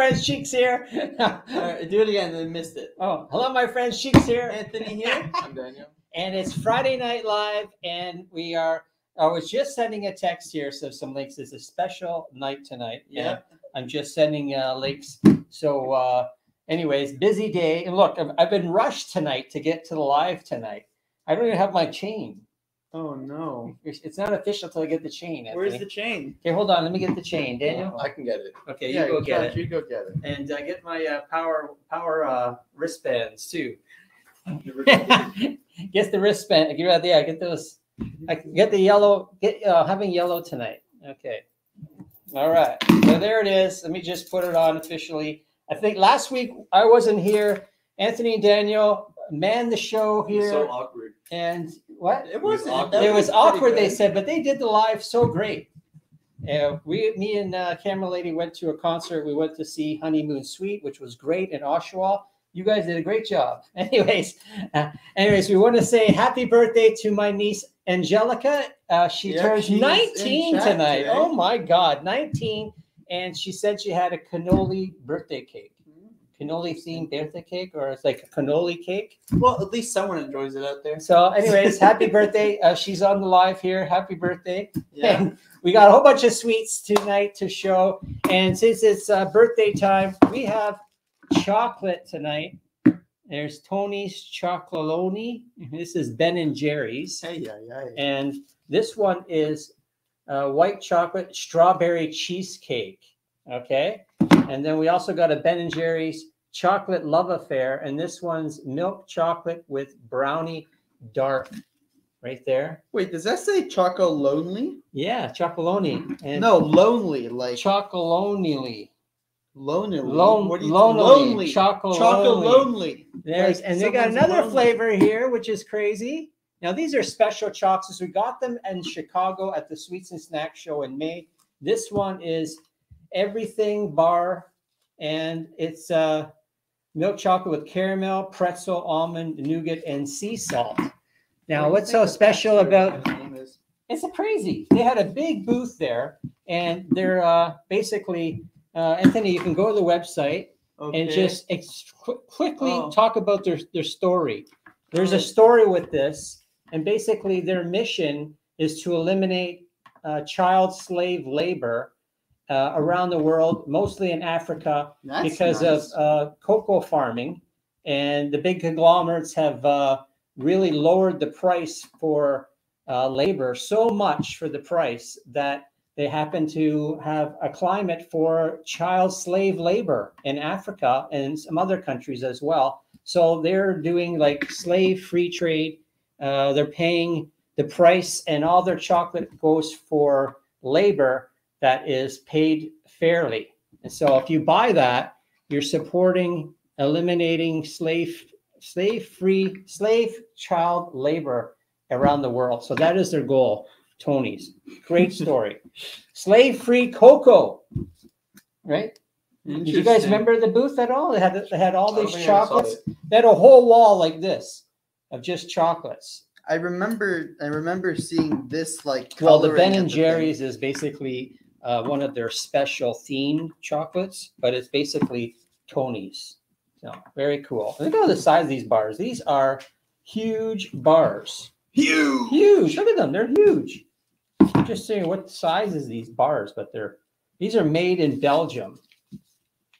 friends, Cheeks here. All right, do it again. I missed it. oh, hello, my friends, Cheeks here. Anthony here. I'm Daniel. And it's Friday Night Live, and we are. I was just sending a text here, so some links. It's a special night tonight. Yeah. I'm just sending uh, links. So, uh, anyways, busy day. And look, I've, I've been rushed tonight to get to the live tonight. I don't even have my chain. Oh no. It's it's not official till I get the chain. Where's the chain? Okay, hold on. Let me get the chain, Daniel. I can get it. Okay, yeah, you go get it. You go get it. And I get my uh, power power uh, wristbands too. get the wristband. Get out there. Get those. I can get the yellow. Get uh, having yellow tonight. Okay. All right. So there it is. Let me just put it on officially. I think last week I wasn't here. Anthony and Daniel manned the show here, so awkward. and what? It wasn't. awkward. it was pretty awkward. They said, but they did the live so great. Uh, we, me and uh, Camera Lady went to a concert. We went to see Honeymoon Suite, which was great in Oshawa. You guys did a great job. Anyways, uh, anyways, we want to say happy birthday to my niece Angelica. Uh, she Yeah, turns 19 chat tonight. today. Oh my God, 19! And she said she had a cannoli birthday cake, cannoli themed birthday cake, or it's like a cannoli cake. Well, at least someone enjoys it out there. So, anyways, happy birthday. Uh, she's on the live here. Happy birthday. Yeah. And we got a whole bunch of sweets tonight to show. And since it's uh, birthday time, we have chocolate tonight. There's Tony's Chocolonely. This is Ben and Jerry's. Hey, yeah, yeah. And this one is uh, white chocolate strawberry cheesecake. Okay. And then we also got a Ben and Jerry's chocolate love affair. And this one's milk chocolate with brownie dark right there. Wait, does that say Choco Lonely? Yeah, chocolonely. And No, lonely, like chocolonely. lonely. Lone, What do you lonely. lonely? Choco Choco lonely. lonely. There's Like and they got another lonely. flavor here, which is crazy. Now these are special chocolates. We got them in Chicago at the Sweets and Snack Show in May. This one is everything bar, and it's uh, milk chocolate with caramel, pretzel, almond, nougat, and sea salt. Now, What what's so special about it's a crazy. They had a big booth there, and they're uh, basically uh, Anthony. You can go to the website Okay. and just ex- qu- quickly Oh. talk about their, their story. There's a story with this, and basically their mission is to eliminate uh, child slave labor uh, around the world, mostly in Africa, That's because nice. of uh, cocoa farming. And the big conglomerates have uh, really lowered the price for uh, labor so much for the price that they happen to have a climate for child slave labor in Africa and some other countries as well. So they're doing like slave free trade. Uh, they're paying the price, and all their chocolate goes for labor that is paid fairly. And so if you buy that, you're supporting eliminating slave slave free slave child labor around the world. So that is their goal. Tony's great story. slave free cocoa, right? Did you guys remember the booth at all? They had they had all these think chocolates. They had a whole wall like this of just chocolates. I remember. I remember seeing this like. Well, the Ben and the Jerry's is basically uh, one of their special themed chocolates, but it's basically Tony's. So very cool. Look at the size of these bars. These are huge bars. Huge. Huge. Look at them. They're huge. I'm just saying what size is these bars, but they're these are made in Belgium.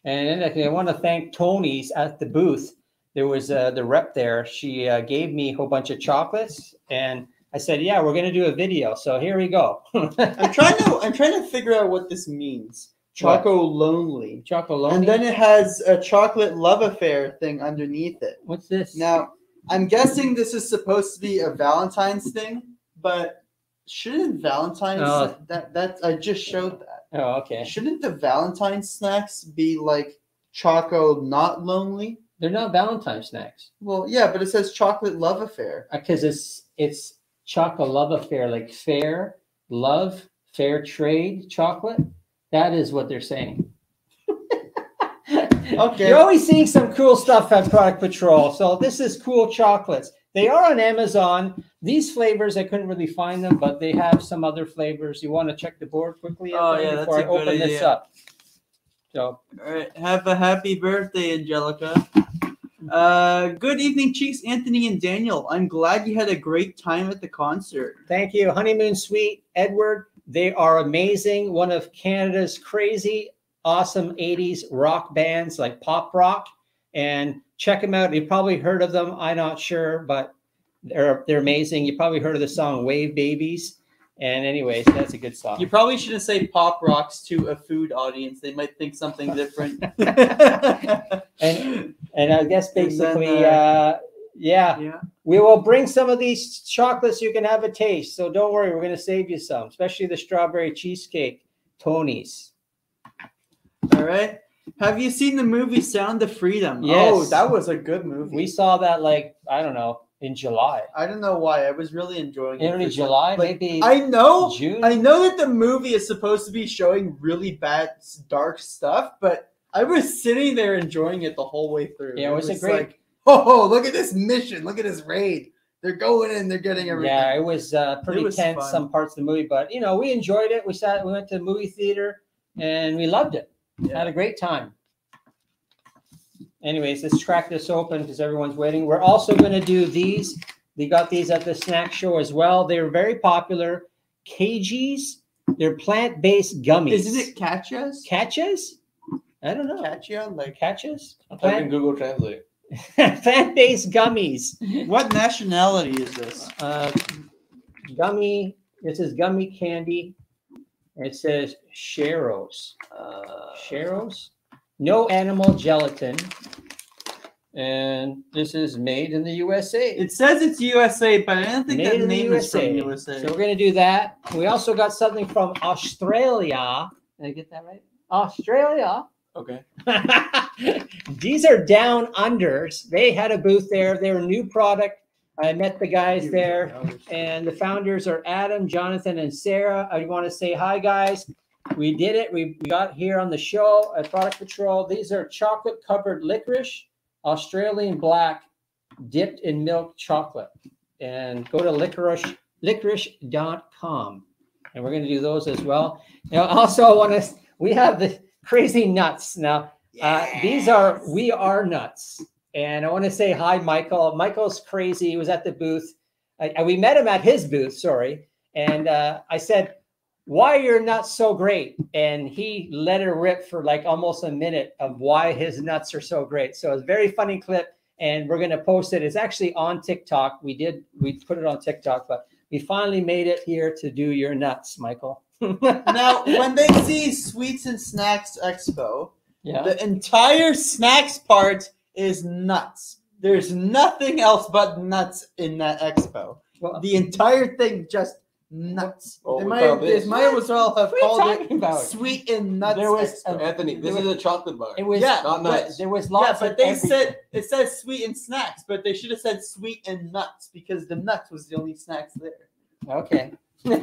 And I want to thank Tony's at the booth. There was uh, the rep there. She uh, gave me a whole bunch of chocolates, and I said, "Yeah, we're going to do a video." So here we go. I'm trying to. I'm trying to figure out what this means. Choco What? Choco lonely. chocolate. And then it has a chocolate love affair thing underneath it. what's this? Now, I'm guessing this is supposed to be a Valentine's thing, but shouldn't Valentine's Oh. that that I just showed that. Oh, okay. Shouldn't the Valentine's snacks be like choco not lonely? They're not Valentine snacks Well, yeah, but it says chocolate love affair. Uh, because it's it's chocolate love affair, like fair love, fair trade chocolate. That is what they're saying. Okay. You're always seeing some cool stuff at Product Patrol. So this is cool chocolates. They are on Amazon. These flavors, I couldn't really find them, but they have some other flavors. You want to check the board quickly? Oh, Anthony, yeah, that's before a I good open this up. So All right. Have a happy birthday, Angelica. Uh, good evening, Cheeks, Anthony, and Daniel. I'm glad you had a great time at the concert. thank you, Honeymoon Suite, Edward. They are amazing. One of Canada's crazy, awesome 80s rock bands like pop rock. And check them out. You've probably heard of them. I'm not sure, but they're they're amazing. You probably heard of the song Wave Babies. And anyways, that's a good song. You probably shouldn't say pop rocks to a food audience. They might think something different. And and I guess And then, basically, uh, uh, yeah, yeah. we will bring some of these chocolates. You can have a taste. So don't worry, we're going to save you some, especially the strawberry cheesecake, Tony's. All right. Have you seen the movie Sound of Freedom? Yes. Oh, that was a good movie. We saw that like I don't know in July, I don't know why. I was really enjoying it. early July, like, maybe I know. June. I know that the movie is supposed to be showing really bad, dark stuff, but I was sitting there enjoying it the whole way through. Yeah, it was a great- Like, oh, look at this mission! Look at this raid! They're going in. They're getting everything. Yeah, it was uh, pretty was tense fun. some parts of the movie, but you know we enjoyed it. We sat, we went to the movie theater, and we loved it. Yeah. Had a great time. Anyways, let's crack this open because everyone's waiting. We're also going to do these. We got these at the snack show as well. They're very popular. KGs. They're plant-based gummies. Isn't it Katya's? catches? I don't know. Katya? Like Catches? I'll type in Google Translate. plant-based gummies. what nationality is this? Uh, gummy. This is gummy candy. It says Sheros. Uh, Sheros. No animal gelatin. And this is made in the USA. It says it's USA, but I don't think made that name is from USA. USA. So we're going to do that. We also got something from Australia. Did I get that right? Australia. Okay. These are down unders. They had a booth there. They're a new product. I met the guys there, and the founders are Adam, Jonathan, and Sarah. I want to say hi, guys. We did it. We, we got here on the show at Product Patrol. These are chocolate covered licorice, Australian black, dipped in milk chocolate. And go to licorice licorice.com. And we're going to do those as well. Now, also, I want to, we have the crazy nuts. Now, uh, these are we are nuts, and I want to say hi, Michael. Michael's crazy. He was at the booth. I, I- we met him at his booth. Sorry, and uh, I said, "Why you're not so great?" And he let it rip for like almost a minute of why his nuts are so great. So it's a very funny clip, and we're going to post it. It's actually on TikTok. We did we put it on TikTok, but we finally made it here to do your nuts, Michael. now, when they see Sweets and Snacks Expo, yeah. the entire snacks part is nuts. There's nothing else but nuts in that expo. Well, The entire thing just nuts. Oh, they we might, found they this. might as well have What are you called talking it about? Sweet and Nuts There was Expo. a- Anthony, this is a chocolate bar. It was Yeah, not but- nuts. there was yeah, but of they everything. said it says sweet and snacks, but they should have said sweet and nuts because the nuts was the only snacks there. okay. yeah,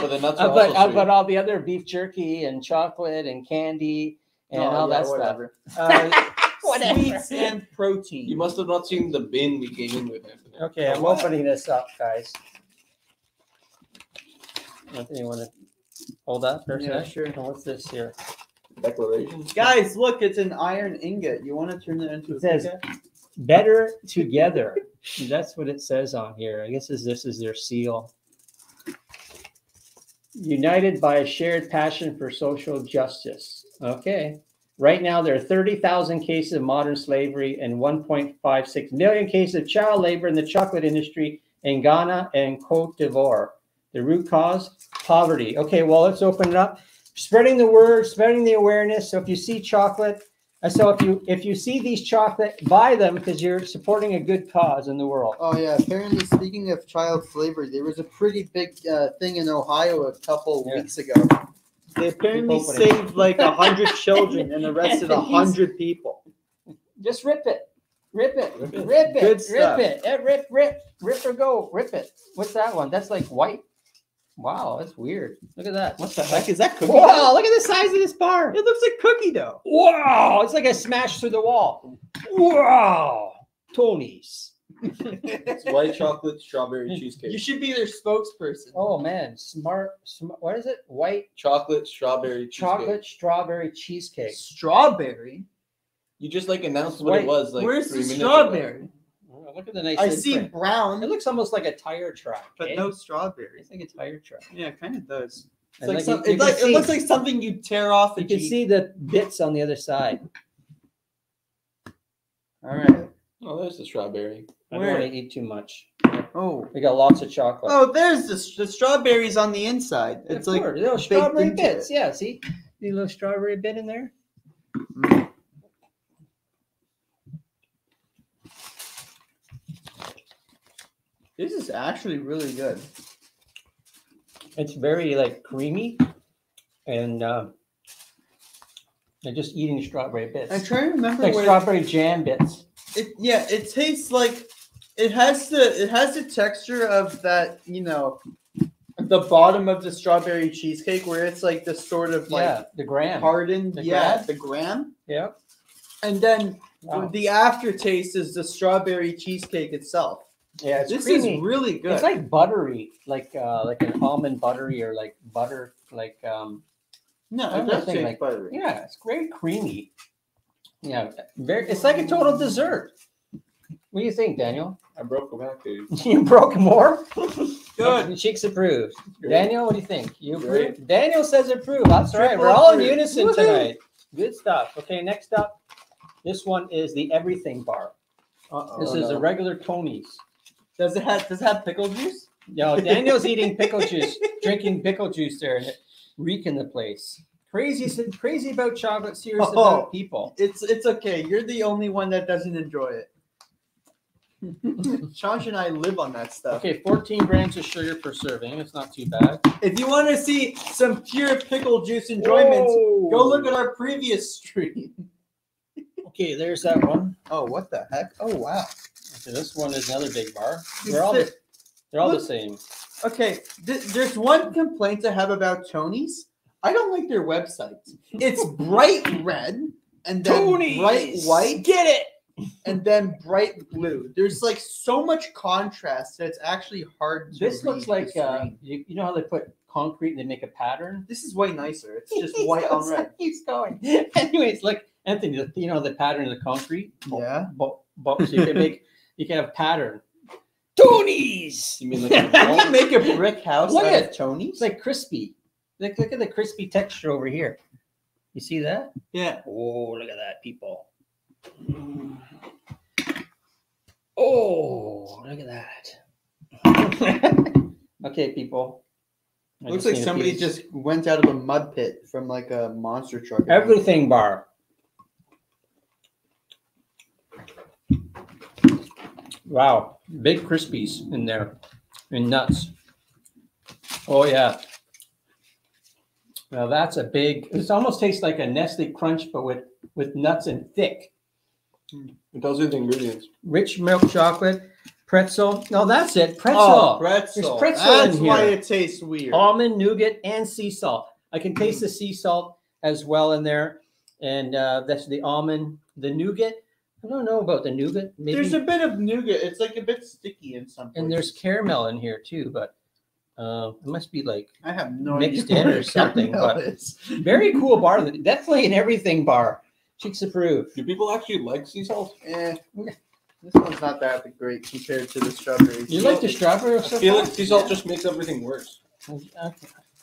but the nuts are Uh, but also uh, sweet. but all the other beef jerky and chocolate and candy and Oh, all yeah, that stuff. whatever. Uh, Whatever. Sweets and protein. You must have not seen the bin we came in with, Anthony. Okay, I'm opening this up, guys. Anthony, you want to hold that for a Yeah, sec? sure. Oh, What's this here? Declaration. Guys, look, it's an iron ingot. You want to turn that into It a says- pickaxe? Better together. That's what it says on here. I guess is this is their seal. United by a shared passion for social justice. Okay. Right now, there are 30,000 cases of modern slavery and 1.56 million cases of child labor in the chocolate industry in Ghana and Cote d'Ivoire. The root cause? Poverty. Okay, well, let's open it up. Spreading the word, spreading the awareness. So if you see chocolate, uh, so if you if you see these chocolate, buy them because you're supporting a good cause in the world. Oh yeah. Apparently, speaking of child slavery, there was a pretty big uh, thing in Ohio a couple Yeah. weeks ago. They apparently saved like a hundred children and arrested a hundred people. Just rip it. Rip it. Rip it. Rip it. Rip it. Eh, Rip, rip, rip or go. Rip it. What's that one? That's like white. Wow, that's weird. Look at that. What the heck is that cookie? Wow, look at the size of this bar. It looks like cookie dough. Wow, it's like a smash through the wall. Wow, Tony's. It's white chocolate strawberry cheesecake. You should be their spokesperson. Oh man, smart, smart. What is it? White chocolate strawberry cheesecake. chocolate strawberry cheesecake. Strawberry. You just like announced what White- it was like Where's three the minutes strawberry? Look at the nice. I lid see print. brown, It looks almost like a tire track, but eh? no strawberries. It's like a tire track. Yeah, it kind of does. It's like, like some, you- you it's can like it looks like something you tear off You can Jeep. see the bits on the other side. All right. Oh, there's the strawberry. I don't want to eat too much. Oh. We got lots of chocolate. Oh, there's the, the strawberries on the inside. It's Of like course, little strawberry into bits. it. Yeah, see, the little strawberry bit in there. This is actually really good. It's very like creamy, and um, they're just eating strawberry bits. I'm trying to remember like where strawberry jam bits. it. Yeah, it tastes like it has the it has the texture of that you know the bottom of the strawberry cheesecake where it's like the sort of like yeah, the graham. hardened. The yeah, graham. the graham, Yeah. and then Wow. the aftertaste is the strawberry cheesecake itself. Yeah, it's this creamy. is really good. It's like buttery, like uh, like an almond buttery or like butter, like um. no, I'm it not does saying taste like- buttery. Yeah, it's very creamy. Yeah, very. It's like a total dessert. What do you think, Daniel? I broke a back, dude. you broke more. Good. Cheeks approved. Great. Daniel, what do you think? You Great. Daniel says approve. That's right. We're all in approve. unison Woohoo. tonight. Good stuff. Okay, next up, this one is the everything bar. Uh-oh. This is a regular Tony's. Does it have does it have pickle juice? No, Daniel's eating pickle juice, drinking pickle juice there, and reeking the place. Crazy, crazy about chocolate, serious Oh. about people. It's it's okay. You're the only one that doesn't enjoy it. Josh and I live on that stuff. Okay, 14 grams of sugar per serving. It's not too bad. If you want to see some pure pickle juice enjoyment, go look at our previous stream. Okay, there's that one. Oh, what the heck? Oh, wow. This one is another big bar. They're all the, the- they're all the same. Okay, th- there's one complaint I have about Tony's. I don't like their website. It's bright red and then bright white Get it. and then bright blue. There's like so much contrast that it's actually hard to This looks like uh, you, you know how they put concrete and they make a pattern. This is way nicer. It's just white on red. He's going. Anyways, like Anthony. You know the pattern of the concrete. Yeah. But, but so you can make you can have pattern. Tony's. You mean like you make a brick house Look at- Tony's? It's like crispy. Look, look at the crispy texture over here. You see that? yeah. Oh, look at that, people. Oh, look at that. okay, people. I Looks like somebody just went out of a mud pit from like a monster truck. everything bar. Wow, big crispies in there, and nuts. Oh yeah. Now that's a big. It almost tastes like a Nestle Crunch, but with with nuts and thick. It tells you the ingredients. Rich milk chocolate, pretzel. No, that's it. Pretzel. Oh, pretzel. There's pretzel in That's why it tastes weird. almond nougat and sea salt i can taste the sea salt as well in there and uh, that's the almond the nougat i don't know about the nougat maybe There's a bit of nougat. It's like a bit sticky in some. and there's caramel in here too but uh, it must be like I have no mixed idea in or something, but- is. very cool bar definitely an everything bar cheeks approved Do people actually like sea salt? Eh, this one's not that great compared to the strawberries. you like the strawberry I so feel like sea salt just makes everything worse.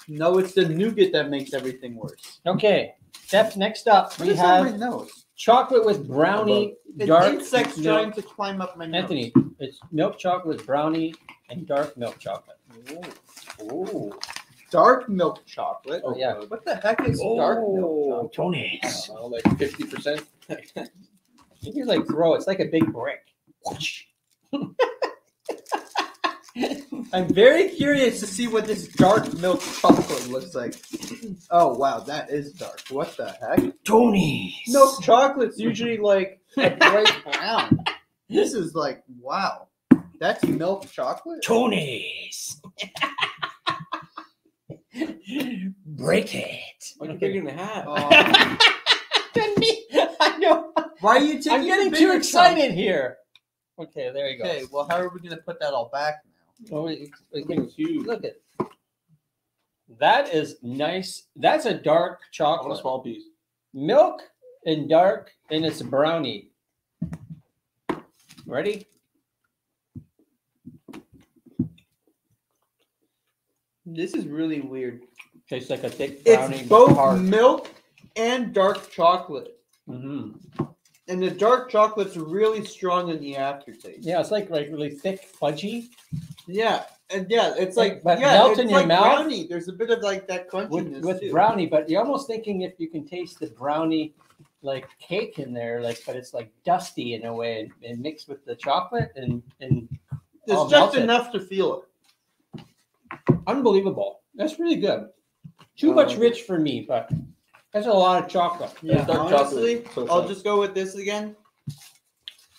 No, it's the nougat that makes everything worse. okay Step, next up What we is on my have nose? Chocolate with brownie It's dark insects milk- trying to climb up my nose. anthony it's milk chocolate with brownie and dark milk chocolate Ooh. Dark milk chocolate. Oh, yeah. What the heck is dark milk Oh, chocolate? I Tony's. know, like fifty percent. You can like throw. It's like a big brick. I'm very curious to see what this dark milk chocolate looks like. Oh wow, that is dark. What the heck? Tony's. Milk chocolate's usually like a bright brown. This is like wow. That's milk chocolate. Tony's. Break it. Like a big and a half. Oh, I know. why are you taking? I'm getting bigger too chunk? excited here. Okay, there you go. Okay, well, how are we gonna put that all back now? Well, we- we That can- thing's huge. look at that is nice. That's a dark I want a chocolate. small piece. Milk and dark, and it's a brownie. Ready? This is really weird. Tastes like a thick brownie. It's but both hard. milk and dark chocolate, Mhm. and the dark chocolate's really strong in the aftertaste. Yeah, it's like like really thick, fudgy Yeah, and yeah, it's like But yeah, melt it's in your like mouth? brownie. There's a bit of like that with, crunchiness with too. brownie. But you're almost thinking if you can taste the brownie like cake in there, like but it's like dusty in a way, and, and mixed with the chocolate and and There's just melted. enough to feel it. unbelievable. That's really good. Too much Um, rich for me, but that's a lot of chocolate. Yeah, dark honestly, chocolate, so I'll just go with this again.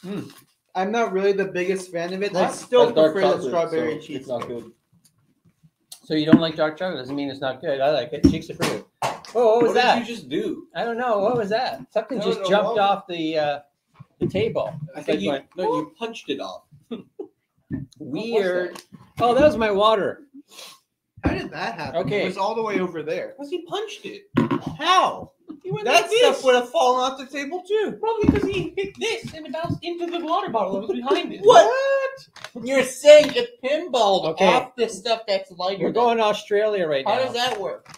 Mm. I'm not really the biggest fan of it. I still prefer the strawberry so cheese. It's not good. So you don't like dark chocolate? Doesn't mean it's not good. I like it. Cheeks are fruit. Oh, what was what that? did you just do? I don't know. What was that? Something just know. jumped off the uh, the table. I It's think you, no, you punched it off. weird. Oh, that was my water. How did that happen? Okay. It was all the way over there. Because he punched it. How? He went That like stuff would have fallen off the table too. Probably because he hit this and it bounced into the water bottle that was behind it. What? You're saying it pinballed Okay. off the stuff that's lighter. We're going to Australia right How now. How does that work?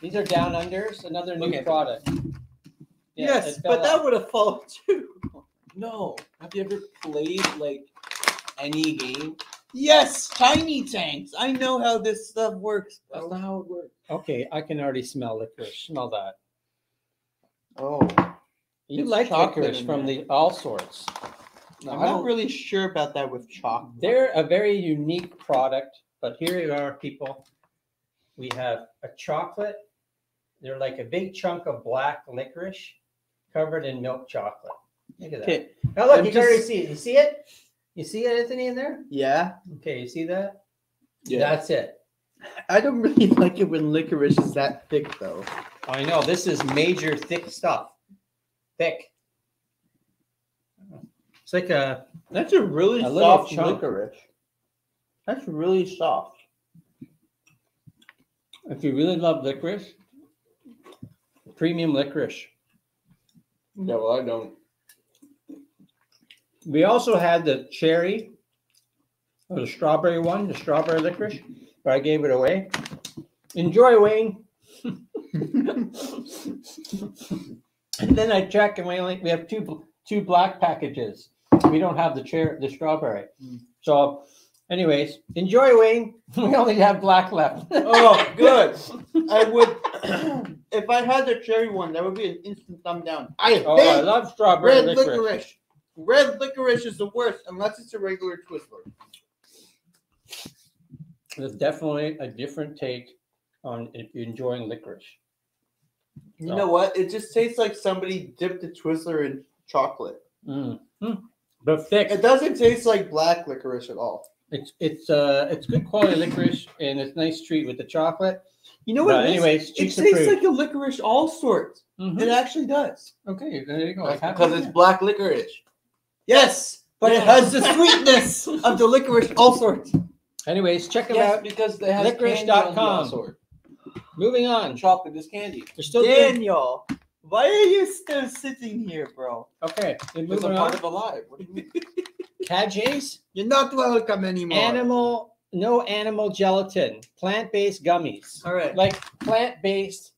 These are down unders. Another new Look at product. Yeah, yes, it fell but that would have fallen too. No. Have you ever played like any game? Yes, tiny tanks. I know how this stuff works. That's Bro. not how it works. Okay, I can already smell licorice. Smell that. Oh, You It's like licorice from there. the all sorts. No, I'm I not really sure about that with chocolate. They're a very unique product, but here you are, people. We have a chocolate. They're like a big chunk of black licorice covered in milk chocolate. Look at that. Okay. Now look, I'm you can already see it. You see it? You see it, Anthony, in there? Yeah, Okay, you see that? Yeah. That's it. I don't really like it when licorice is that thick, though. I know this is major thick stuff. Thick. It's like a That's a really A soft chunk. licorice. That's really soft. if you really love licorice, premium licorice. Yeah, well, I don't. We also had the cherry, or the strawberry one, the strawberry licorice, but I gave it away. Enjoy, Wayne. and then I check, and we only we have two two black packages. We don't have the cherry, the strawberry. Mm. So, anyways, enjoy, Wayne. We only have black left. oh, good. I would, if I had the cherry one, that would be an instant thumb down. I Oh, I love strawberry red licorice. licorice. Red licorice is the worst, unless it's a regular Twizzler. There's definitely a different take on enjoying licorice. You No. know what? It just tastes like somebody dipped a Twizzler in chocolate. Mm. Mm. But thick. It doesn't taste like black licorice at all. It's it's uh it's good quality licorice and it's nice treat with the chocolate. You know But what? it is? anyways, it tastes of fruit. like a licorice all sorts. Mhm. It actually does. Okay, there you go. Because it. it's black licorice. Yes, but it has the sweetness of the licorice all sorts. Anyways, check them Yes, out. because they have Licorice.com. candy on the sort. Moving on. Chocolate is candy. We're still doing Daniel, why are you still sitting here, bro? okay. We're Because moving I'm part on. of Alive. What do you mean? Cajays, You're not welcome anymore. animal, no animal gelatin, plant-based gummies, All right. like plant-based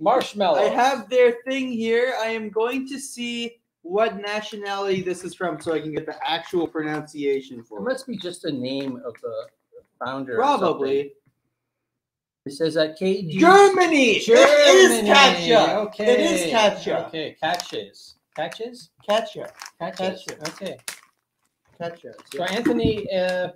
marshmallows. I have their thing here. I am going to see what nationality this is from so I can get the actual pronunciation for it. must be just the name of the founder. Probably. It says that KG. Germany! Germany. It is Katya! Okay. It is Katya. Okay, catches. Catches? Katya. Catches. Okay. Katya. So Anthony uh,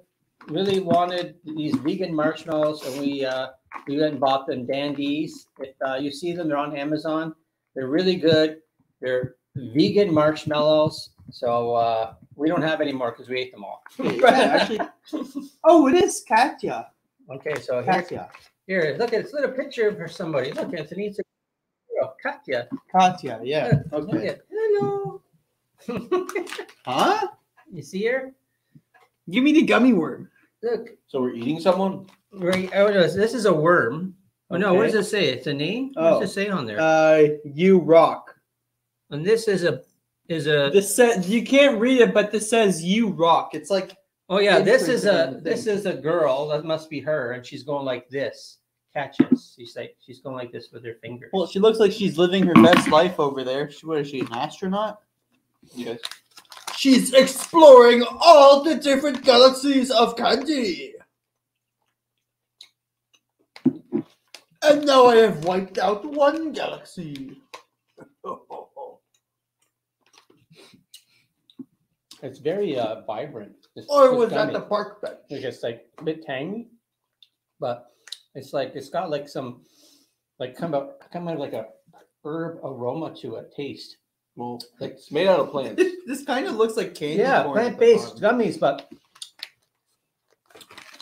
really wanted these vegan marshmallows, and we uh, we went and bought them. Dandies. If uh, you see them, they're on Amazon. They're really good. They're vegan marshmallows. So uh, we don't have any more because we ate them all. Yeah, actually, oh, it is Katya. Okay, so here, Katya. here, look, it's a little picture for somebody. Look, Anthony, it's a girl, Katya. Katya, yeah. Look Okay. hello. Huh? You see here? Give me the gummy worm. Look, So we're eating someone? right. Oh, no, this is a worm. Oh no, what does it say? It's a name. What Oh. does it say on there? Uh, you rock. And this is a is a. This says you can't read it, but this says you rock. It's like oh yeah, this is a this is a girl. That must be her, and she's going like this. Catches. She's like she's going like this with her fingers. well, she looks like she's living her best life over there. She, what is she, an astronaut? Yes. She's exploring all the different galaxies of candy. And now I have wiped out one galaxy. It's very uh, vibrant. This, Or was that gummy. the park bench? It's just like a bit tangy, but it's like it's got like some like kind of kind of like a herb aroma to it. Taste. Well, like it's made out of plants. This, kind of looks like candy. yeah, the plant-based gummies, but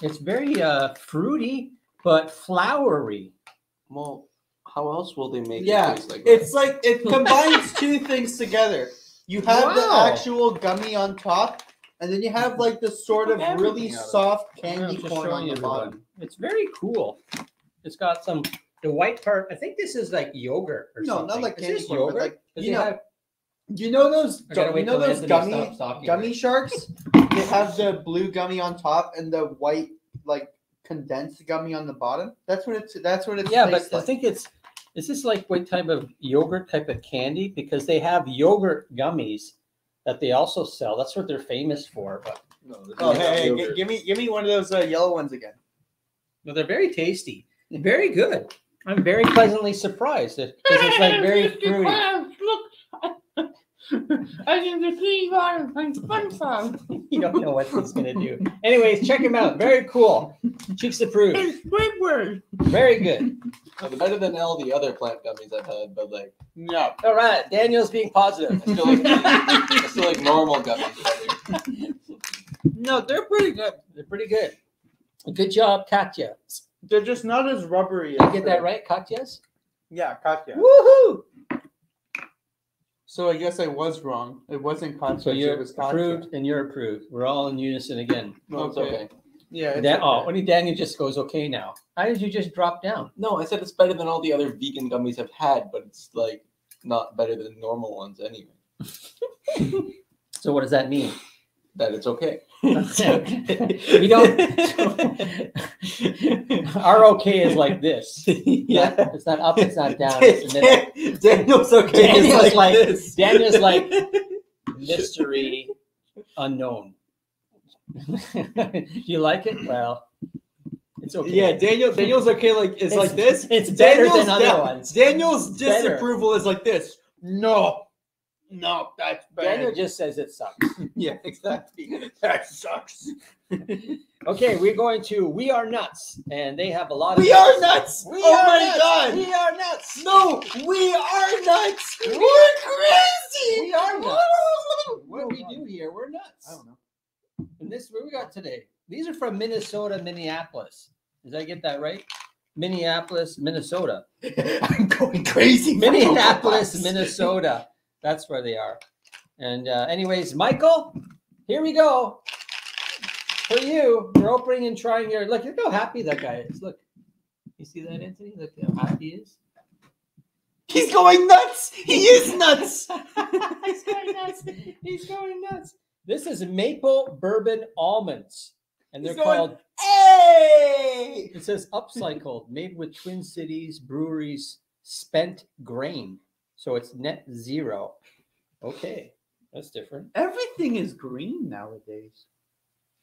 it's very uh fruity but flowery. Well, how else will they make Yeah, it taste like? It's like it combines two things together. You have the actual gummy on top, and then you have like the sort of really out it. soft candy just corn showing on the everyone. bottom. It's very cool. It's got some the white part. I think this is like yogurt or No, something. not like Is candy this corn, yogurt? like, you know- have- You know those I gotta gu- wait you know those Anthony gummy stops gummy sharks? they have the blue gummy on top and the white like condensed gummy on the bottom. That's what it's that's what it's yeah, but tastes I think it's is this like what type of yogurt type of candy? Because they have yogurt gummies that they also sell. That's what they're famous for. But no, Oh, hey, not hey, give me give me one of those uh, yellow ones again. but they're very tasty, very good. I'm very pleasantly surprised because it's like very fruity. Look, I can the clean water from SpongeBob. You don't know what he's gonna do. Anyways, check him out. Very cool. Cheeks approved. It's Squidward. Very good. It's better than all the other plant gummies I've had, but like No. All right, Daniel's being positive. I feel like I feel like normal gummies. No, they're pretty good. They're pretty good. Good job, Katya. They're just not as rubbery. Did I as get that right, Katya's? Yeah, Katya. Woohoo! So I guess I was wrong. It wasn't Katya. So it you're was Katya. approved and you're approved. We're all in unison again. No, it's Okay. okay. Yeah. it's Dan- oh, okay. only Daniel just goes okay now. How did you just drop down? No, I said it's better than all the other vegan gummies I've had, but it's like not better than normal ones anyway. So what does that mean? That it's okay. we don't. Our okay is like this. yeah. Not- it's not up. It's not down. It's in the middle. Daniel's okay. Daniel's It's like- this. Daniel's like mystery unknown. You like it? Well, it's okay. Yeah, Daniel. Daniel's okay. Like it's, like this. It's better Daniel's than other da- ones. Daniel's It's better. disapproval is like this. No, no, that's bad. Daniel just says it sucks. yeah, exactly. That sucks. Okay, we're going to We Are Nuts, and they have a lot of. We are nuts. We oh are my nuts. god. We are nuts. No, we are nuts. We're crazy. We are nuts. What do we do here? We're nuts. I don't know. And this what we got today. These are from Minnesota, Minneapolis. Did I get that right? Minneapolis, Minnesota. I'm going crazy. Minneapolis. Minnesota. That's where they are. And uh, anyways, Michael, here we go. For you, we're opening and trying your look. Look how happy that guy is. Look, you see that, Anthony? Look how happy he is. He's going nuts. He is nuts. He's going nuts. He's going nuts. This is maple bourbon almonds, and they're going- called. hey. It says upcycled, made with Twin Cities breweries spent grain, so it's net zero. Okay, that's different. Everything is green nowadays.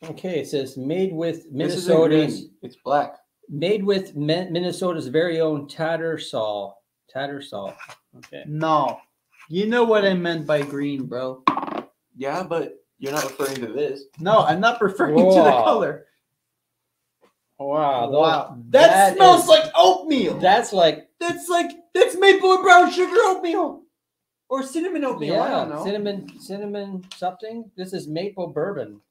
Okay, it says made with This isn't Minnesota's It's black. made with Mi- Minnesota's very own Tattersall. Tattersall. Okay. No, you know what I meant by green, bro. Yeah, but you're not referring to this. No, I'm not referring to the Whoa. color. Wow. those- Wow, that, smells is- like oatmeal. That's like that's like that's maple and brown sugar oatmeal, or cinnamon oatmeal. I don't yeah, know. cinnamon, cinnamon something. This is maple bourbon.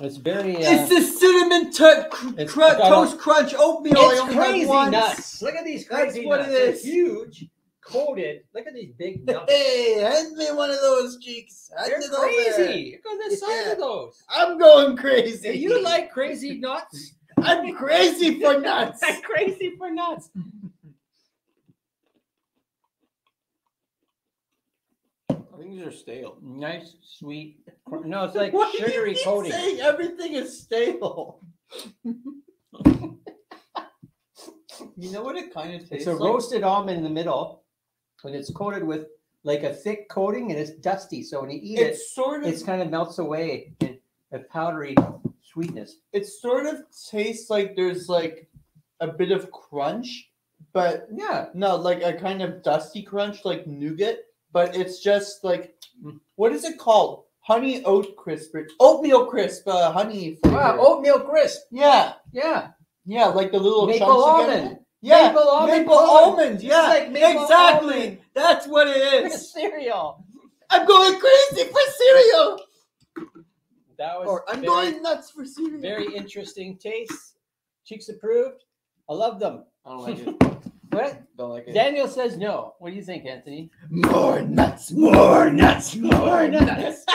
It's very. Uh, It's the cinnamon to- cr- It's cr- toast crunch oatmeal. I it's crazy nuts. Look at these That's crazy what nuts. it They're huge. coated. Look at these big nuts. Hey, hand me one of those cheeks. Hand They're crazy. Look at the size Yeah. of those. I'm going crazy. Do you like crazy nuts? I'm crazy for nuts. I'm crazy for nuts. I think these are stale. Nice, sweet. cr- No, it's like Why do you sugary coating. Saying everything is stale. you know what it kind of tastes like? It's a like? roasted almond in the middle, and it's coated with like a thick coating, and it's dusty. So when you eat it, It's sort of it's kind of melts away in a powdery sweetness. it sort of tastes like there's like a bit of crunch, but Yeah, no, like a kind of dusty crunch, like nougat. But it's just like, what is it called? Honey oat crisp, oatmeal crisp, uh, honey flavor. wow, oatmeal crisp. yeah, Yeah, yeah, like the little maple chunks you get in almond. it. Yeah, Maple almond maple pudding. almond. Yeah, like maple exactly. almond. That's what it is. Like a cereal. I'm going crazy for cereal, That was or I'm very, going nuts for cereal. very interesting taste. Cheeks approved. I love them. I don't like it. What? Don't like it. Daniel says no. What do you think, Anthony? More nuts, more nuts, more nuts.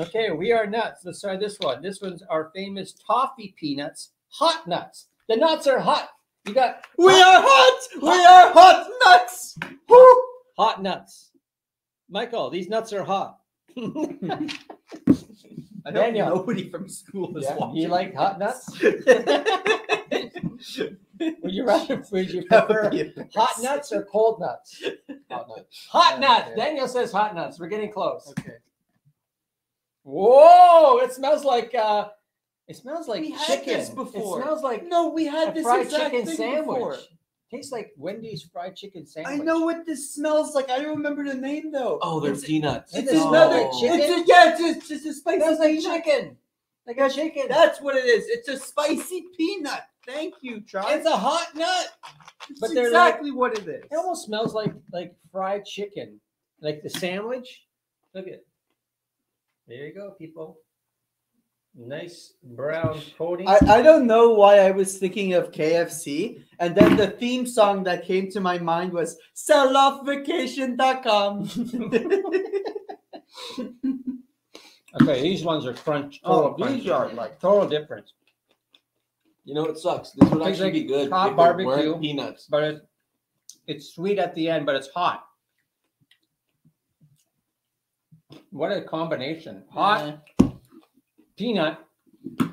okay, we are nuts. Let's try this one. This one's our famous toffee peanuts, hot nuts. The nuts are hot. You got We are hot. We are hot nuts. Woo. hot nuts. Michael, these nuts are hot. I hope Daniel. nobody from school is Yeah, watching. You like hot nuts? Would you rather would you That would prefer hot nuts or cold nuts? Hot nuts. Hot Okay. nuts. Daniel says hot nuts. We're getting close. Okay. Whoa! It smells like uh it smells like We had chicken. this before. It smells like No, we had this fried exact chicken thing sandwich. before. Tastes like Wendy's fried chicken sandwich. I know what this smells like. I don't remember the name though. Oh, they're it's, peanuts. it's No. another oh. Chicken? It's a, yeah, it's, it's just a spicy Smells like peanut. chicken. Like a chicken. That's what it is. It's a spicy peanut. Thank you, Charlie. it's a hot nut. It's but they're like- exactly what it is. It almost smells like like fried chicken. Like the sandwich. Look at there you go, people. Nice brown coating. I, I don't know why I was thinking of KFC, and then the theme song that came to my mind was selloffvacation.com. okay, these ones are crunch. Oh, total crunch. like total difference. You know what sucks? This would actually like be good. hot if it barbecue. peanuts. But it, it's sweet at the end, but it's hot. What a combination. Hot peanut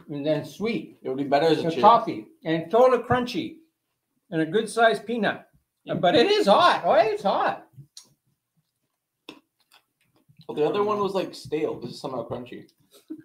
and then sweet. It would be better as a The chip. toffee and total crunchy and a good sized peanut. But it is hot. Oh, it's hot. Well, the other one was like stale. This is somehow crunchy.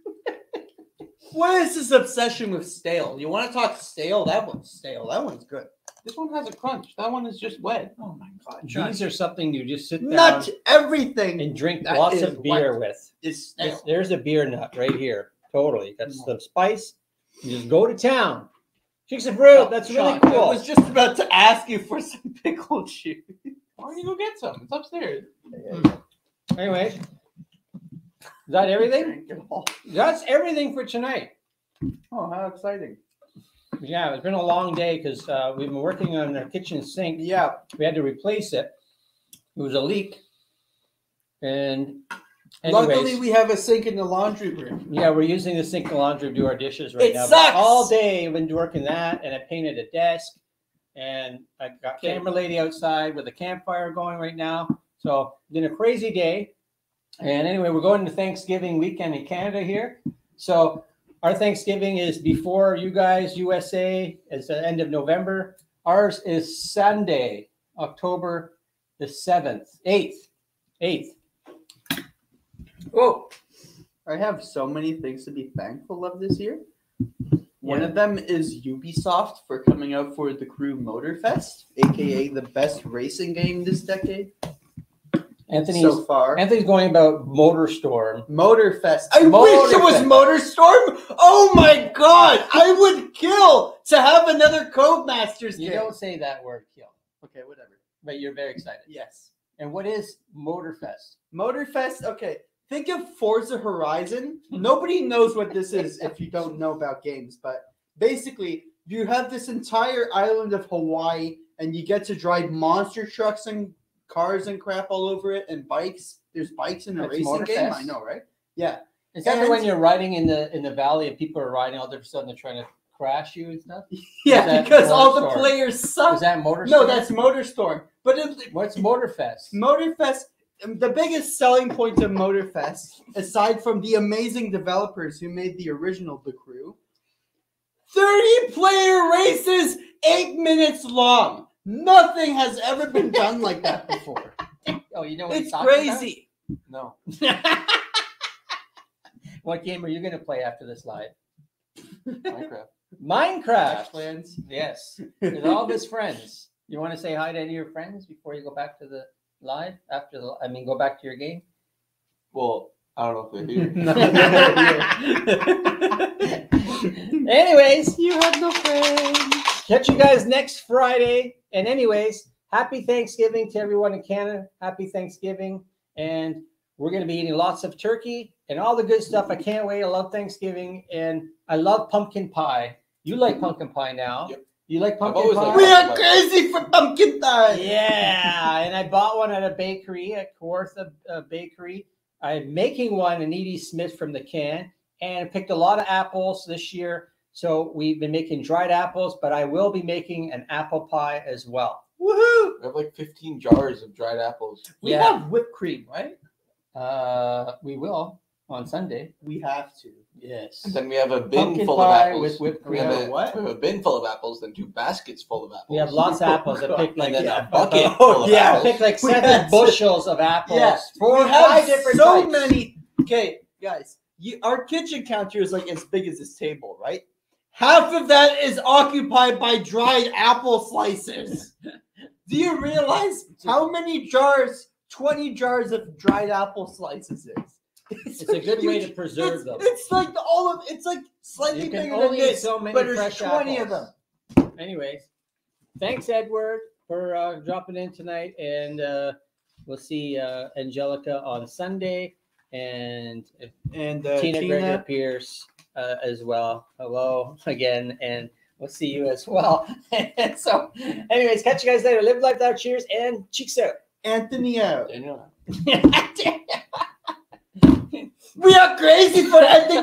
What is this obsession with stale? You want to talk stale? That one's stale. That one's good. This one has a crunch. That one is just wet. Oh my god. These are something you just sit down Not everything and drink lots of beer with. is There's, stale. there's a beer nut right here. Totally. Got some spice. You just go to town. Chicks and fruit. That's really Sean, I cool. was just about to ask you for some pickled juice. Why don't you go get some? It's upstairs. Anyway, is that everything? That's everything for tonight. Oh, how exciting. Yeah, it's been a long day because uh, we've been working on our kitchen sink. Yeah. We had to replace it. It was a leak. And anyways, Luckily, we have a sink in the laundry room. yeah, we're using the sink and laundry to do our dishes right It now. But sucks! All day I've been working that and I painted a desk and I got Okay. camera lady outside with a campfire going right now. So been a crazy day. And anyway, we're going to Thanksgiving weekend in Canada here. So our Thanksgiving is before you guys, USA. It's the end of November. Ours is Sunday, October the 7th, 8th, 8th. Oh, I have so many things to be thankful of this year. One Yeah. of them is Ubisoft for coming out for the Crew Motorfest, aka the best racing game this decade Anthony's, so far. Anthony's going about Motorstorm. Motorfest. I wish it was Motorstorm. Oh my god, I would kill to have another Codemasters game. You don't say that word, kill, Okay, whatever. but you're very excited. Yes. And what is Motorfest? Motorfest, okay. Think of Forza Horizon. Nobody knows what this is if you don't know about games, but basically, you have this entire island of Hawaii and you get to drive monster trucks and cars and crap all over it, and bikes. There's bikes in the It's racing game. I know, right? Yeah. Is that And- when you're riding in the in the valley and people are riding all of a sudden they're trying to crash you and stuff? Yeah, because all the players suck. Is that motor? no, that's Motorstorm. But it, what's Motorfest? Motorfest, the biggest selling point of Motorfest, aside from the amazing developers who made the original The Crew, 30 player races, eight minutes long. Nothing has ever been done like that before. Oh, you know what It's talking about? crazy. No. what game are you going to play after this live? Minecraft. Minecraft. Plans. Yes, with all of his friends. You want to say hi to any of your friends before you go back to the live? After the, I mean, go back to your game. Well, I don't know if they're here. No, Anyways, you have no friends. catch you guys next Friday. And anyways, happy Thanksgiving to everyone in Canada. Happy Thanksgiving. And we're going to be eating lots of turkey and all the good stuff. I can't wait. I love Thanksgiving and I love pumpkin pie. You like pumpkin pie now. Yep. You like pumpkin pie? liked We are crazy for pumpkin time. Yeah, and I bought one at a bakery at Kawartha uh, Bakery. I'm making one in E.D. Smith from the can, and I picked a lot of apples this year. So we've been making dried apples, but I will be making an apple pie as well. Woohoo! We have like 15 jars of dried apples. We Yeah. have whipped cream, right? Uh, we will on Sunday. We have to. Yes. And then we have a bin Pumpkin full of pie apples. with whipped we cream. have, a, What? we have a bin full of apples, then two baskets full of apples. We have lots of apples. I picked like and then yeah, a bucket Oh, full of yeah. I apples. picked like We seven had bushels of apples. Yeah, Four we have five different so types. many. Okay, guys, you, our kitchen counter is like as big as this table, right? Half of that is occupied by dried apple slices. Do you realize how many jars? Twenty jars of dried apple slices is. It's a good way to preserve it's, them. It's like all of it's like slightly You can bigger than only eat this, so many but there's fresh twenty apples. of them. anyways, thanks Edward for uh, dropping in tonight, and uh, we'll see uh, Angelica on Sunday, and And uh, Tina, Tina, Gregor Pierce uh, as well. Hello again, and we'll see you as well. so, anyways, catch you guys later. Live life without cheers and cheeks out. Anthony out. Daniel. We are crazy for ending the